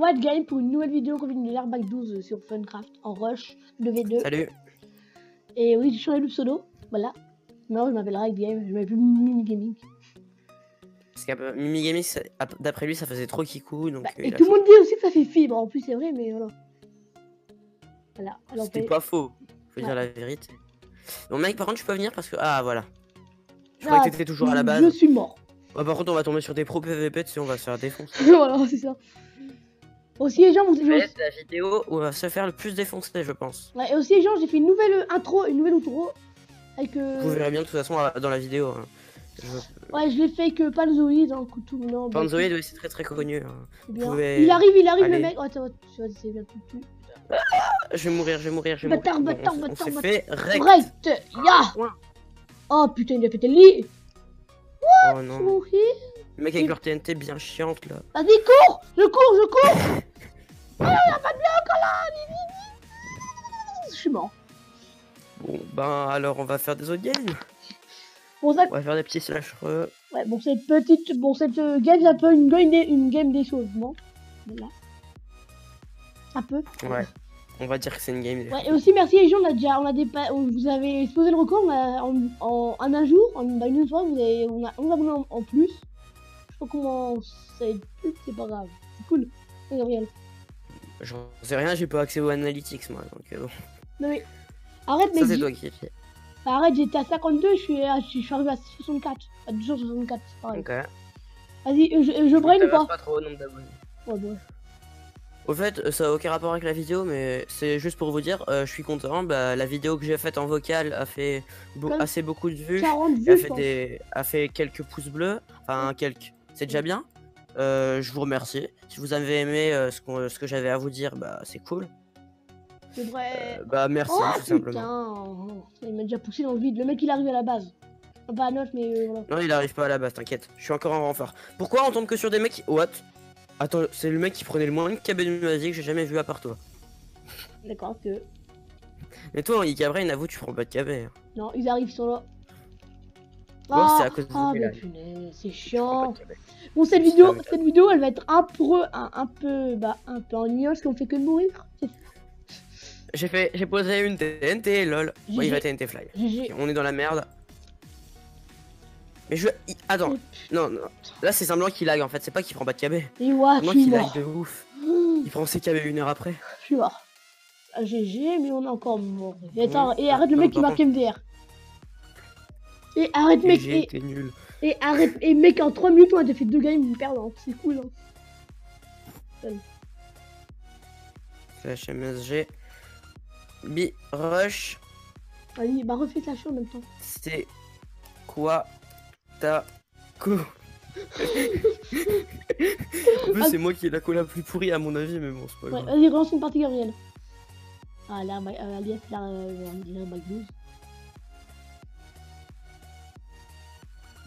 White Game pour une nouvelle vidéo vient de l'Airbag 12 sur Funcraft en Rush de V2. Salut. Et oui, j'ai changé de pseudo, voilà. Non, je m'appelle White Game, je m'appelle Mimi Gaming. Parce que Mimi Gaming, d'après lui, ça faisait trop kikou. Donc, Bah, euh, et tout le monde dit aussi que ça fait fibre, en plus c'est vrai, mais voilà. Voilà, C'était fait- pas faux. Faut Ouais. dire la vérité. Bon, mec, par contre, tu peux venir parce que. Ah, voilà. Je Ah, croyais que t'étais toujours à la base. Je suis mort. Ah, par contre, on va tomber sur des pros PVP, tu sais, on va se faire défoncer. voilà, c'est ça. Aussi, les gens, vous... Être la vidéo où on va se faire le plus défoncer, je pense. Ouais, et aussi, les gens, j'ai fait une nouvelle intro, une nouvelle outro. Avec. euh, Vous verrez bien de toute façon dans la vidéo. hein. Je... Ouais, je l'ai fait avec euh, Panzoïde, hein, tout non, Panzoid, oui, c'est très très connu. hein. bien. pouvez Il arrive, il arrive, le mec. Oh, attends, tu vois, c'est bien tout plus. Je vais mourir, je vais mourir, je vais Bâtard, mourir. bâtard, s- on bâtard, bâtard. fait rect. Ya. Oh putain, il a pété le lit Oh non. Pourri. Le mec avec leur TNT bien chiante là. Vas-y, cours Je cours, je cours Ah, il y a pas de bloc, oh là. Je suis mort. Bon, ben alors on va faire des autres games. Bon, ça, On va faire des petits slash re. ouais, bon, cette petite, bon, cette euh, game, c'est un peu une game des, une game des saugements. Voilà. Un peu. Ouais. On va dire que c'est une game. Ouais, et aussi merci les gens, on a déjà, on a des, pa- on- vous avez explosé le record, on a- en, en, en un jour, en bah, une soirée, vous avez, on a 11 abonnés en, en plus. Je pas comment ça être, c'est pas grave, c'est cool. C'est Gabriel. J'en sais rien, j'ai pas accès aux analytics moi. Donc euh, bon. Non mais, arrête Ça mec, c'est dis- toi qui. bah, arrête, j'étais à 52, je suis, à- je suis arrivé à 64, à 264, c'est pareil. Ok. Vas-y, euh, je, euh, je brain ou pas pas trop au nombre d'abonnés. Ouais, bon. Au fait, euh, ça a aucun rapport avec la vidéo, mais c'est juste pour vous dire, euh, je suis content. Bah, la vidéo que j'ai faite en vocal a fait assez beaucoup de vues. 40 Et vues, a je fait, des... a fait quelques pouces bleus. Enfin, quelques. C'est déjà bien. Euh, je vous remercie. Si vous avez aimé euh, ce, qu'on- ce que j'avais à vous dire, bah c'est cool. C'est vrai. Euh, bah merci, oh tout simplement. putain, il m'a déjà poussé dans le vide. Le mec il arrive à la base. Pas à note, mais voilà. Non, il arrive pas à la base, t'inquiète. Je suis encore en renfort. Pourquoi on tombe que sur des mecs qui... What? Attends, c'est le mec qui prenait le moins de KB de vie que j'ai jamais vu à part toi. D'accord, que. Mais toi, en Ikabrain, avoue, tu prends pas de hein. Non, ils arrivent, sont là. Bon, c'est à cause de ah, là. punaise, c'est chiant. Bon, cette vidéo, pas cette vidéo, elle va être un peu, un, un peu, bah, un peu ennuyeuse, parce qu'on fait que de mourir. J'ai fait, j'ai posé une TNT, lol. Ouais, il va. TNT fly. GG. Ok, on est dans la merde. Mais je... il- Attends, non, non. Là, c'est semblant qu'il lag en fait, c'est pas qu'il prend pas de KB. Et ouais, je qu'il lag de ouf. Mmh, Il prend ses KB une heure après. Je suis mort. Ah, GG, mais on est encore mort. Et attends, Oui. et arrête le mec qui marque MDR. Et arrête, mec, et, nul. et arrête, et mec, en 3 minutes, on a déjà fait deux games perdants. C'est cool, hein. Slash MSG. B rush. Vas-y, bah refais chose en même temps. C'est quoi ta co En plus, c'est moi qui ai la co la plus pourrie à mon avis, mais bon, c'est pas Ouais, grave. vas-y, relance une partie, Gabriel. Ah, là, bah, euh, alias, là, euh, là, bah, 12.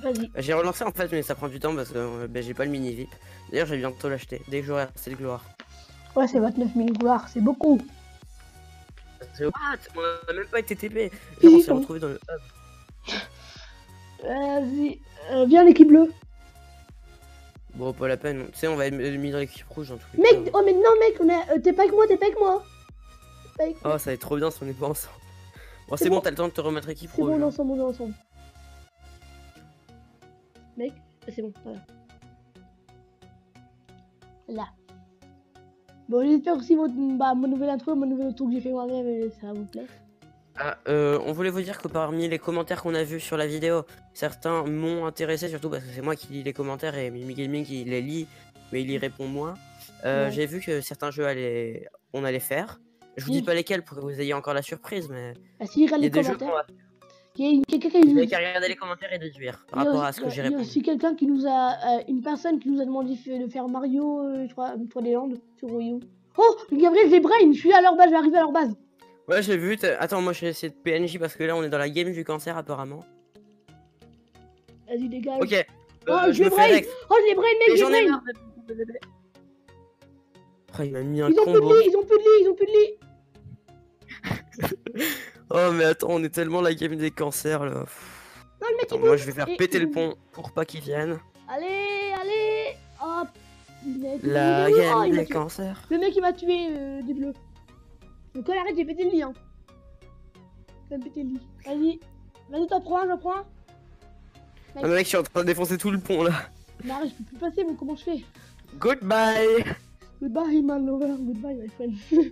Vas-y. J'ai relancé en fait, mais ça prend du temps parce que euh, ben, j'ai pas le mini VIP. D'ailleurs, je vais bientôt l'acheter dès que j'aurai assez de gloire. Ouais, c'est 29 000 gloires, c'est beaucoup. C'est- What On a même pas été TP. On s'est retrouvé dans le hub. Vas-y, euh, viens l'équipe bleue. Bon, pas la peine. Tu sais, on va être mis dans l'équipe rouge dans tous les Mec, cas. oh mais non mec, on a... euh, t'es pas avec moi, t'es pas avec moi. T'es pas avec moi. Oh, ça va être trop bien si on est pas ensemble. Bon, C'est bon, bon. t'as le temps de te remettre équipe c'est rouge. bon, on est hein. ensemble, on est ensemble. Mec, ah, c'est bon, voilà. Là. Bon, j'espère aussi votre, bah, mon nouvel intro, mon nouvel tour que j'ai fait moi-même, euh, ça vous plaît. Ah, euh, on voulait vous dire que parmi les commentaires qu'on a vus sur la vidéo, certains m'ont intéressé, surtout parce que c'est moi qui lis les commentaires et Mimi Gaming qui les lit, mais il y répond moins. Euh, Ouais. J'ai vu que certains jeux allaient... on allait faire. Je vous Oui. dis pas lesquels pour que vous ayez encore la surprise, mais Ah, si, il y a les des jeux commentaires. va Il y a quelqu'un qui nous avez qu'à regarder les commentaires et déduire par Il a rapport à ce que j'ai Il y a répondu. aussi quelqu'un qui nous a. euh, une personne qui nous a demandé de faire Mario euh, 3, 3D Land sur Wii U. Oh Gabriel, j'ai brain, je suis à leur base, je vais arriver à leur base. Ouais, j'ai vu. Attends, moi je vais essayer de PNJ parce que là on est dans la game du cancer apparemment. Vas-y, dégage. Ok. euh, Oh, je je l'ai fais brain. Oh, j'ai brain, mec, j'ai brain. Oh, il m'a mis un Ils ont plus de combo. lit, ils ont plus de lit, ils ont plus de lit. Oh, mais attends, on est tellement la game des cancers là. Non, le mec, Attends, il moi bouge. je vais faire Et- péter le pont pour pas qu'ils viennent. Allez, allez. Oh, tu La oh, game m'a des cancers. Le mec il m'a tué euh, des bleus. Donc quand arrête, j'ai pété le lit. Hein. J'ai pété le lit. Vas-y. Vas-y, t'en prends un, j'en prends un. Ah, mec, je suis en train de défoncer tout le pont là. Mais arrête, je peux plus passer, mais comment je fais Goodbye. Goodbye, man lover. Goodbye, my friend.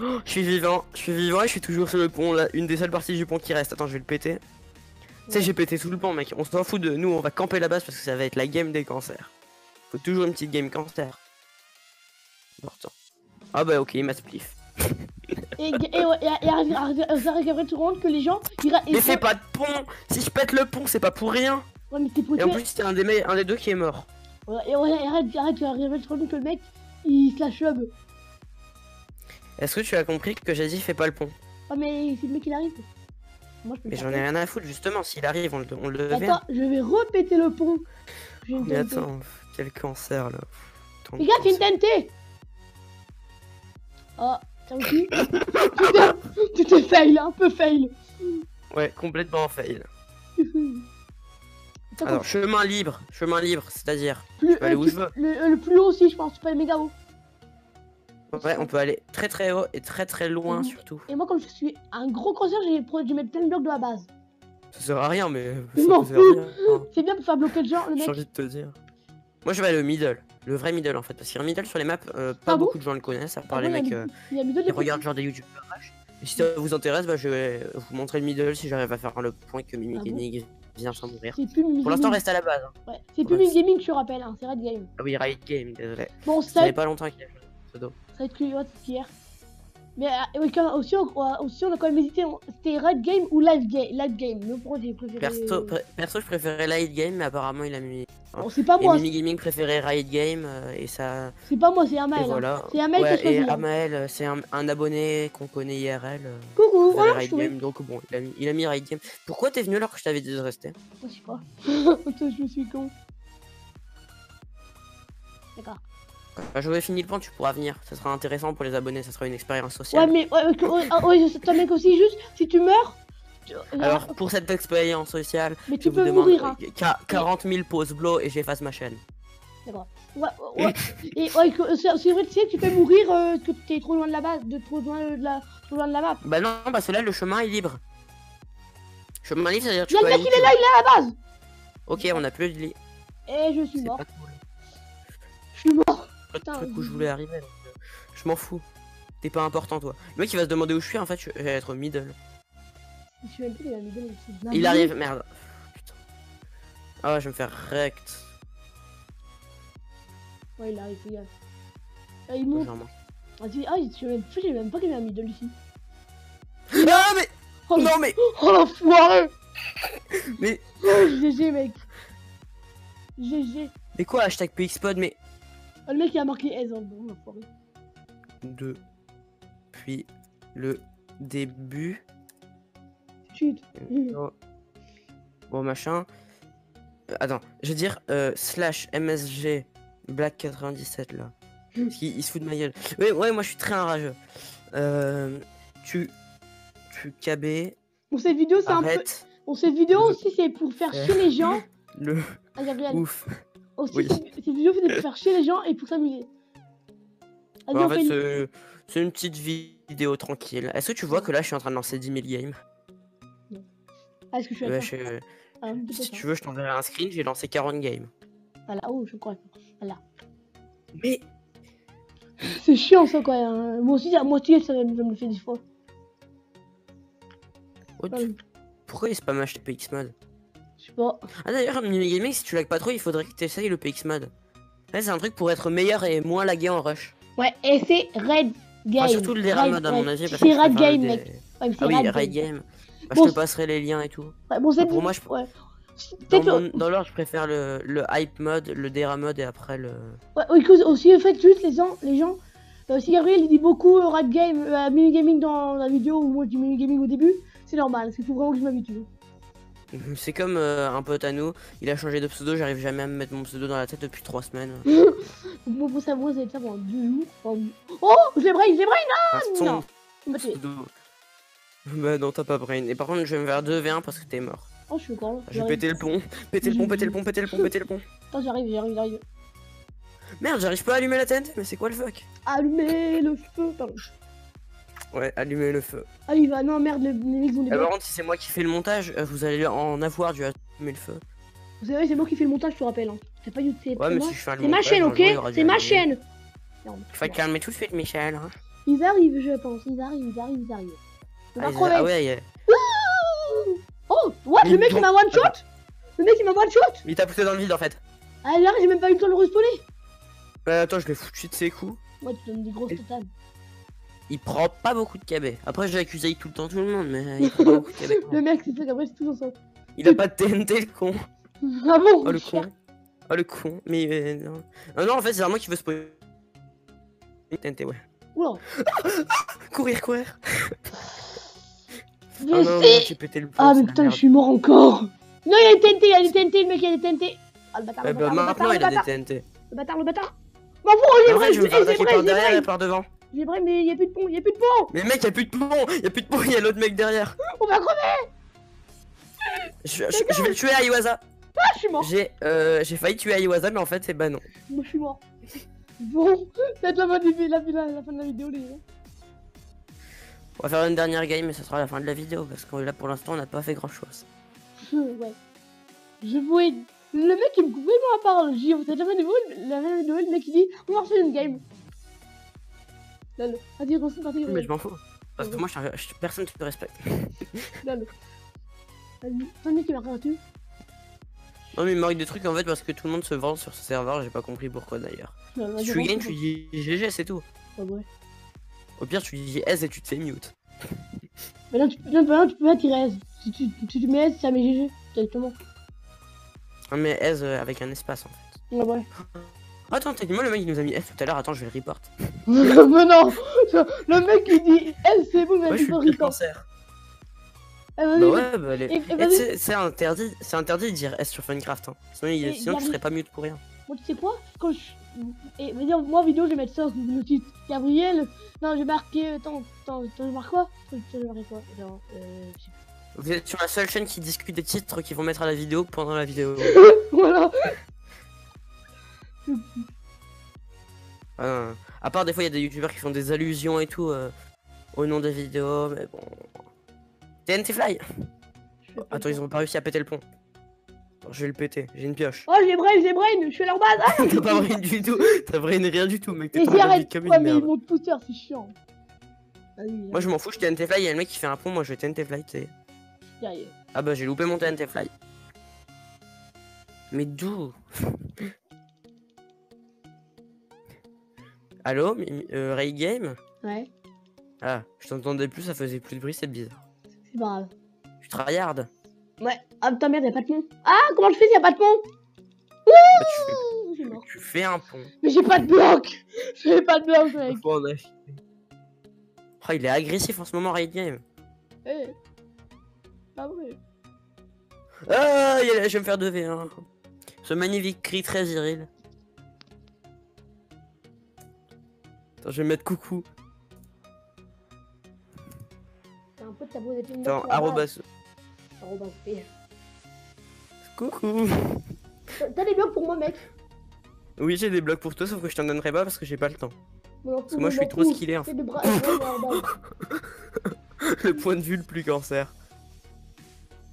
Je suis vivant, je suis vivant et je suis toujours sur le pont là. Une des seules parties du pont qui reste. Attends, je vais le péter. Tu sais, j'ai pété tout le pont, mec. On s'en fout de nous, on va camper la base parce que ça va être la game des cancers. Faut toujours une petite game cancer. Important. Ah bah ok, il m'a spliff. et et, ouais, et, ça compte que les gens. Ils, ra- ils Mais fais pas de pont Si je pète le pont, c'est pas pour rien Ouais, mais c'est pour Et en plus, c'est un des, un des deux qui est mort. Ouais, et ouais, arrête, arrête, tu arrives à te rendre compte que le mec, il se la chub. Est-ce que tu as compris que j'ai dit fais pas le pont? Ah, mais c'est le mec qui arrive. Moi, je peux Mais j'en ai rien à foutre, justement. S'il arrive, on le, on le Attends, verra. je vais repéter le pont. J'ai une Mais TNT. attends, quel cancer là. De Les gars, une. TNT Oh, tiens aussi. tu t'es- tu t'es fail, un peu fail. Ouais, complètement fail. Alors, chemin libre, chemin libre, c'est-à-dire. plus, peux aller euh, où je veux. le, le plus haut aussi, je pense, pas le méga haut. Ouais, on peut aller très très haut et très très loin surtout. Et moi, comme je suis un gros cancer, j'ai mettre plein de blocs de la base. Ça sert à rien, mais. Hein. C'est bien pour faire bloquer le genre, le J'ai mec. envie de te dire. Moi, je vais aller au middle. Le vrai middle en fait. Parce qu'un middle sur les maps, euh, pas Ah bon beaucoup de gens le connaissent, à part Ah les bon, il y mecs a euh, mis- mis qui regardent genre des youtubeurs. Et si ça vous intéresse, bah, je vais vous montrer le middle si j'arrive à faire le point que Mimi Ah bon Gaming vient sans mourir. Pour l'instant, reste à la base. hein. Ouais. C'est plus Ouais. Mimi Gaming, je rappelle, hein. c'est Red Game. Ah oui, Riot Game, désolé. Bon, Ça ça fait pas longtemps qu'il a pseudo. Ouais, c'est hier. Mais euh, oui, quand- aussi, on, aussi, on a quand même hésité. C'était Red Game ou Live Game. Live Game. Mais pourquoi j'ai préféré. Perso, pr- perso, je préférais Light Game, mais apparemment, il a mis. Bon, c'est pas moi, Gaming préférait Riot Game, euh, et ça. c'est pas moi, c'est Amael. hein. voilà. C'est Amael qui a choisi. et hein. Amael, euh, c'est un, un abonné qu'on connaît IRL. euh, Coucou, voilà, Riot. Game, donc bon, il a mis, il a mis Riot Game. Pourquoi t'es venu alors que je t'avais dit de rester? Je sais pas. Je me suis con. D'accord. Quand j'aurai fini le point, tu pourras venir. Ça sera intéressant pour les abonnés, ça sera une expérience sociale. Ouais, mais ouais, ouais, ah, ouais, je- toi, mec aussi, juste, si tu meurs. tu- Alors, pour cette expérience sociale, mais je tu vous peux demande mourir, hein. euh, qua- 40 000 pauses blow et j'efface ma chaîne. D'accord. Ouais, ouais, ouais. Et ouais, que- c'est vrai, tu sais, que tu peux mourir, euh, que t'es trop loin de la base, de trop loin euh, de la, trop loin de la map. Bah non, parce que là, le chemin est libre. Chemin libre, c'est-à-dire que tu Là, le mec, il est là, il est à la base. Ok, on a plus de lit. Et je suis mort. pas cool. Putain, truc où je voulais arriver. donc, euh, Je m'en fous. T'es pas important, toi. Le mec, il va se demander où je suis, en fait, je vais être middle. Je suis même plus, il a. Il arrive, merde. Putain. Ah je vais me faire rect. Ouais, il arrive, fais gaffe. Ah, il monte. Ah, tu- ah, même, je sais même pas qu'il un middle ici. Ah, mais. Oh, Non, mais. Oh l'enfoiré Mais. Oh, GG, mec. GG. Mais quoi, hashtag PXPod, mais. Oh, le mec, il a marqué S en bon, l'enfoiré. Depuis le début. Chut. Oh. Bon, machin. Euh, attends, je vais dire euh, slash MSG Black 97 là. Parce qu'il il se fout de ma gueule. Ouais, ouais, moi je suis très enrageux. Euh, tu. Tu KB, Bon, cette vidéo, c'est un peu. Bon, cette vidéo Le- aussi, c'est pour faire chier les gens. le Ah, ouf. Aussi, oui. cette vidéo, c'est pour faire chier les gens et pour s'amuser. En fait, une- c'est- une petite vidéo tranquille. Est-ce que tu vois que là je suis en train de lancer 10 000 games? Ah, est-ce que je suis à Ouais, je- Ah, Si tu veux, je t'enverrai un screen, j'ai lancé 40 games. Ah là, oh, je crois. Mais. C'est chiant ça quand même. Moi aussi, moi aussi ça, me- le fait des fois. oh, tu-. Pourquoi il spam Je sais pas. Ah d'ailleurs, Mini Gaming, si tu lags pas trop, il faudrait que tu essayes le PX Mode. Ouais, c'est un truc pour être meilleur et moins lagué en rush. Ouais, et c'est Red Game. Enfin, surtout le Dera Red- Mode à mon avis. C'est je Red Game, mec. Ouais, Ah oui, Red Game. Game. Bah, Bon, je te passerai les liens et tout. Ouais, bon, c'est pour moi, je- Ouais. Dans, Peut-être. mon- dans l'ordre, je préfère le, le Hype Mode, le Dera Mode et après le. Ouais, que- aussi, en fait, juste les gens. Les gens euh, si Gabriel il dit beaucoup euh, Red Game, euh, Mini Gaming dans la vidéo, ou moi je dis Mini Gaming au début, c'est normal, parce qu'il faut vraiment que je m'habitue. C'est comme euh, un pote à nous, il a changé de pseudo, j'arrive jamais à me mettre mon pseudo dans la tête depuis 3 semaines. Ça pendant jours. pendant- Oh, je l'ai brain, je l'ai brain, non pseudo. Bah non, t'as pas brain. Et par contre, je vais me faire 2v1 parce que t'es mort. Oh, je suis. Je vais péter le pont, péter le pont, péter le pont, péter le pont, péter le pont. Attends, j'arrive, j'arrive, j'arrive. Merde, j'arrive pas à allumer la TNT, mais c'est quoi le fuck? Allumez le feu. Pardon. Ouais, allumer le feu. Ah, il va. Non, merde, les, les mecs ont des Eh, par contre, si c'est moi qui fais le montage, euh, vous allez en avoir du allumer le feu. Vous savez, c'est moi qui fais le montage, je te rappelle. Hein. C'est pas YouTube. Ouais, c'est mais moi. si je fais un C'est ma chaîne, ok C'est du ma chaîne. Il faut te calmer tout de suite, Michel. hein. Ils arrivent, je pense. Ils arrivent, ils arrivent, ils arrivent. On va Ah, ils- crever. ah ouais, il- Oh, what Mais Le mec, il m'a one shot Le mec, il m'a one shot il t'a poussé dans le vide en fait. Ah, là, j'ai même pas eu le temps de le respawner. Euh, attends, je l'ai foutu de ses coups. Moi, tu donnes des grosses Et- totales. Il prend pas beaucoup de KB. Après, j'ai accusé tout le temps tout le monde, mais il prend pas beaucoup de KB. Le mec, c'est fait qu'après, c'est tout ensemble. Il a pas de TNT, le con. Ah bon Oh, le con. Oh, le con. Mais euh, non. Ah, non, en fait, c'est vraiment qui veut spoiler. TNT, ouais. Oula. Courir, courir. Ah non, non, sais j'ai pété le plomb, Ah, mais putain, je suis mort encore Non, il y a des TNT, il y a des TNT, le mec, il y a des TNT Ah, le bâtard, le bah bâtard, le maintenant, bâtard, il le a des bâtard TNT. Le bâtard, le bâtard M'en fous, j'ai vrai, je me attaquer par derrière et par devant. J'ai vrai, mais il y a plus de pont, il y a plus de pont Mais mec, y'a plus de pont Y'a plus de pont, y'a l'autre mec derrière. On va crever Je, je- je vais le tuer à Iwaza. Ah, je suis mort J'ai euh, j'ai failli tuer à Iwaza, mais en fait, c'est bah non. Moi, je suis mort Bon, peut-être la la, la, la fin de la vidéo, les gars On va faire une dernière game, mais ça sera la fin de la vidéo, parce que là, pour l'instant, on n'a pas fait grand chose. ouais. Je voulais. Le mec il me coupait moi la parole. J'ai dit, vous êtes la de Noël, la de Noël, le mec il dit, on va refaire une game. Lol. Vas-y, continue, continue. Mais je m'en fous. Parce que moi, je, suis un- je- personne ne te respecte. Lol. Vas-y, un mec qui m'a dessus. Non, mais il m'arrive des trucs en fait, parce que tout le monde se vend sur ce serveur, j'ai pas compris pourquoi d'ailleurs. Si tu gagnes, tu dis GG, c'est tout. Ah ouais. Au pire, tu dis S et tu te fais mute. Mais là, tu, non, non, tu peux pas tirer S. Si tu, si tu mets S, ça met GG. Directement. Non, mais S euh, avec un espace en fait. Ouais, ouais. Attends, t'as dit moi le mec il nous a mis S tout à l'heure, attends, je vais le report. mais non Le mec il dit S, c'est bon, mais je suis le cancer. Bah ouais, bah les... Eh, c'est interdit, c'est interdit de dire S sur Funcraft. Hein. Sinon, il- sinon tu serais pas mute pour rien. Moi, tu sais quoi? Quand je. Et, vas-y, moi, en vidéo, je vais mettre ça sur le titre. Gabriel. Non, j'ai marqué. Attends, attends, attends, je marque quoi? J'ai marqué quoi? Genre, euh. je sais Vous êtes sur la seule chaîne qui discute des titres qu'ils vont mettre à la vidéo pendant la vidéo. voilà Non. à part des fois, il y a des youtubeurs qui font des allusions et tout euh, au nom des vidéos, mais bon. TNT Fly Attends, ils ont pas réussi à péter le pont. Attends, je vais le péter, j'ai une pioche. Oh, j'ai brain, j'ai brain Je suis à leur base ah T'as pas brain du tout, t'as brain rien du tout, mec. T'es Mais arrête comme Ouais, une mais ils merde. montent pousseur, c'est chiant. Moi je m'en fous, je TNT Fly, il y a le mec qui fait un pont, moi je vais TNT Fly, tu sais. Sérieux. Ah bah j'ai loupé mon TNT Fly. Mais d'où? Allô euh, Ray Game Ouais, Ah, je t'entendais plus, ça faisait plus de bruit, c'est bizarre. c'est pas grave. Tu tryhard Ouais. Ah putain, merde, y'a pas de pont. Ah, comment je fais s'il a pas de pont bah, tu, fais, tu fais un pont. Mais j'ai pas de bloc J'ai pas de bloc, mec acheter. Oh, il est agressif en ce moment, Ray Game. Eh. Ah, il est là, je vais me faire 2v1. Ce magnifique cri très viril. Attends, je vais mettre coucou. T'as un pote a posé de Attends, arrobas. Arrobas, P. Coucou. T'as- T'as des blocs pour moi, mec Oui, j'ai des blocs pour toi, sauf que je t'en donnerai pas parce que j'ai pas le temps. Parce que moi, je suis trop skillé, arrobas. le point de vue le plus cancer.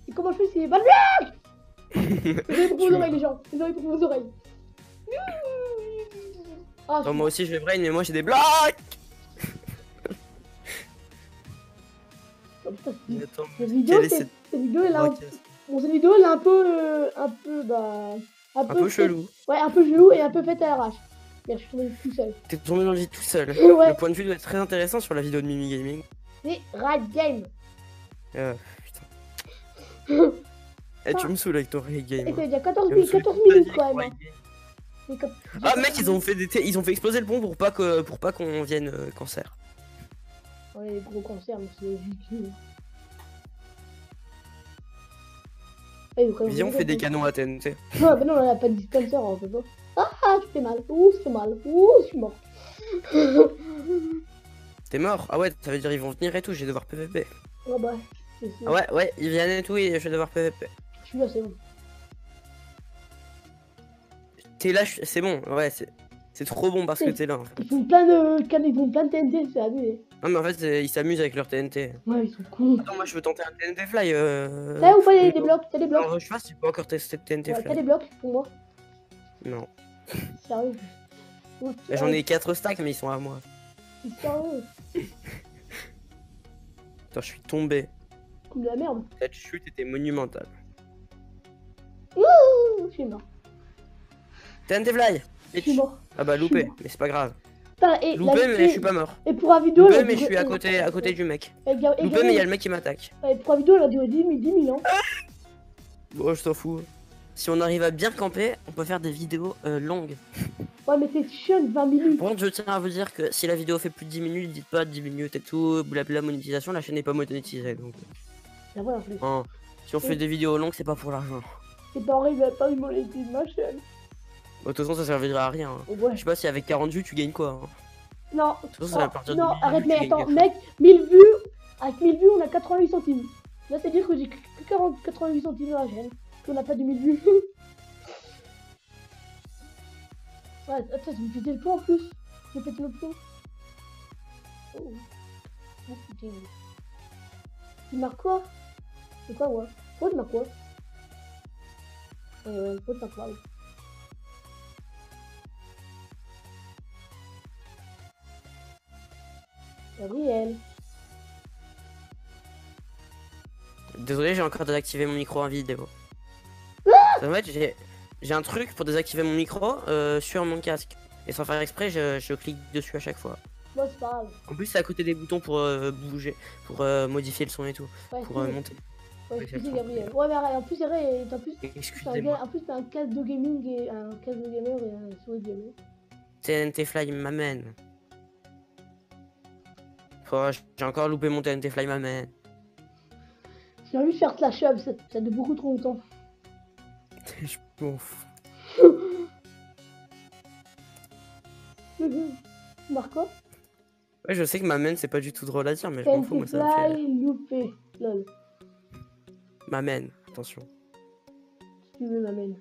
Et comment je fais a pas de bloc Les oreilles pour vos Tu- oreilles, les gens. Oreilles pour vos oreilles. Attends, moi aussi je vais brain, mais moi j'ai des blocs. oh, Cette vidéo, cette vidéo, elle a un... brocasse Bon, cette vidéo, elle est un peu... euh, un peu, bah... Un peu chelou. Ouais, un peu chelou et un peu faite à l'arrache. Je suis tombé tout seul. T'es tombé dans le vide tout seul. ouais, Le point de vue doit être très intéressant sur la vidéo de Mimi Gaming. c'est Ride Game. Euh, putain. Eh, tu me saoules avec ton Ray Game. Et hein. c'est déjà 14, Tu vas me minutes- saouler 14 toute ta minutes quand même. Comme- Ah mec ils ont fait des ils ont fait exploser le pont pour pas que pour pas qu'on vienne euh, cancer. Ouais, les gros cancers, mais c'est ridicule. Eh, Viens on fait des canons à TNT. Non, mais non, on a pas de dispenser, on peut pas. Ah, ah, tu fais mal. Ouh, fait mal. Ouh, je suis mort. T'es mort Ah ouais ça veut dire ils vont venir et tout, je vais devoir PVP. Ah bah, c'est c'est- Ah ouais ouais ils viennent et tout et je vais devoir PVP. je suis là, c'est bon. T'es là, c'est bon, ouais c'est. Trop bon parce que t'es là. En fait. Ils font plein de, ils font plein de TNT, c'est abusé. Non, mais en fait, ils s'amusent avec leur TNT. Ouais, ils sont cons. Attends, moi je veux tenter un TNT Fly. Euh... T'as ou pas non. blocs T'as des blocs Alors, je sais pas si tu peux encore tester TNT Ouais, T'as Fly. des blocs pour moi Non. Sérieux J'en ai 4 stacks, mais ils sont à moi. Sérieux Attends, je suis tombé. Comme de la merde. Cette chute était monumentale. Ouh, je suis mort. Fly Je suis mort. Ah bah loupé, mais c'est pas grave. Putain, et, la- Loupé, mais et- je suis pas mort. Et pour la vidéo, Loupé, mais je suis à côté, à côté du mec. Et, ga- et Loupé, gagné- mais il y a le mec qui m'attaque. et pour la vidéo, elle a duré 10 000, 10 000 ans. Oh, je t'en fous. Si on arrive à bien camper, on peut faire des vidéos euh, longues. Ouais, mais c'est chiant, 20 minutes. Par contre, je tiens à vous dire que si la vidéo fait plus de 10 minutes, dites pas 10 minutes et tout, blabla monétisation, la chaîne n'est pas monétisée. Donc, C'est vrai en plus. hein, si on fait des vidéos longues, c'est pas pour l'argent. C'est pas horrible, pas eu monétise ma chaîne. Bon, De toute façon, ça servira à rien. hein. Ouais. Je sais pas si avec 40 vues, tu gagnes quoi. hein. Non, toute façon, c'est à oh, partir de non 1000 arrête, mais gagnes attends, quelque mec, 1000 vues, avec 1000 vues, on a 88 centimes. Là, c'est dire que j'ai que 40, 88 centimes dans la chaîne, qu'on n'a pas de 1000 vues. ouais, attends, tu me le point en plus. Je vais péter le point. Oh. Oh, putain. Tu marques quoi? C'est quoi, ouais Toi, tu marques quoi? Ouais, ouais, toi, tu marques quoi Gabriel. Désolé, j'ai encore désactivé mon micro en vidéo. en fait, j'ai un truc pour désactiver mon micro euh, sur mon casque. Et sans faire exprès, je, je clique dessus à chaque fois. Moi, c'est pas grave. En plus, c'est à côté des boutons pour euh, bouger, pour euh, modifier le son et tout, Ouais, pour monter. ouais, excusez, Gabriel. Ouais, mais en plus, c'est vrai, en plus, t'as un en plus, t'as un casque de gaming et un casque de gamer et un souris de gamer. TNT Fly m'amène. Oh, j'ai encore loupé mon TNT Fly m'amène. J'ai envie de faire slash up, ça, ça de beaucoup trop longtemps. Je m'en fous. Marco Ouais, je sais que m'amène, c'est pas du tout drôle à dire, mais je m'en fous, moi ça me fait. loupé. Lol, M'amène, attention. si tu veux, m'amène.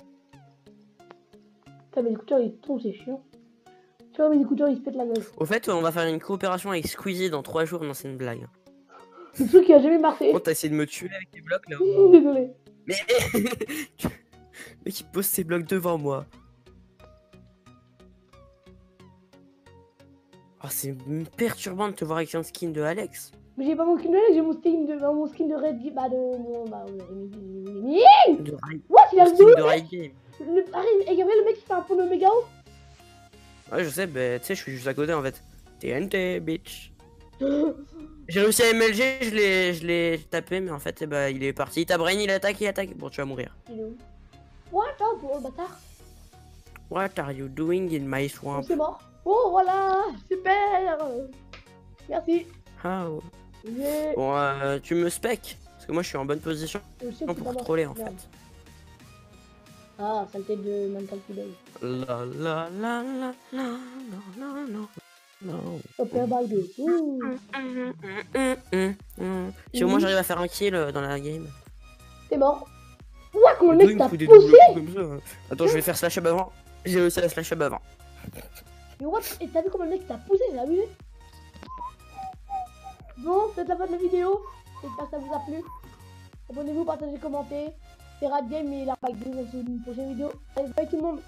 Putain, mes écouteurs ils tombent, c'est chiant. Mes écouteurs ils se pètent la gueule. Au fait, on va faire une coopération avec Squeezie dans 3 jours, non, c'est une blague. C'est le truc qui a jamais marché. Oh, t'as essayé de me tuer avec tes blocs là Désolé. Mais. Mais qui pose ses blocs devant moi. Oh, c'est perturbant de te voir avec un skin de Alex. Mais j'ai pas mon skin de Alex, j'ai mon skin de, mon skin de Red Gi- Bah, de. Mon, bah, De What Il a skin de Raid Game. le, Arrête, et Gabriel, le mec qui fait un pont de méga haut Ouais, je sais, bah, tu sais, je suis juste à côté en fait. TNT, bitch. J'ai réussi à MLG, je l'ai, je l'ai tapé, mais en fait, eh bah, il est parti. T'a brain, il attaque, il attaque. Bon, tu vas mourir. Il est où? What up, oh, bâtard What are you doing in my swamp? C'est mort. Oh, voilà Super Merci How? Yeah. Bon, euh, tu me spec Parce que moi, je suis en bonne position Je sais pour troller en Merde. fait. Ah, saleté de mental fidèle. La la la la la la la la non. Si au moins j'arrive à faire un kill euh, dans la game. T'es mort. Ouah, comment le mec il me t'a poussé comme ça hein. Attends, je vais faire slash up avant. J'ai réussi à slash up avant. Mais what? Et t'as vu comment le mec t'a poussé C'est abusé Bon, c'est la fin de la vidéo. J'espère que ça vous a plu. Abonnez-vous, partagez, commentez. Terra Game et la pack 2. On se une prochaine vidéo. Allez, bye tout le monde.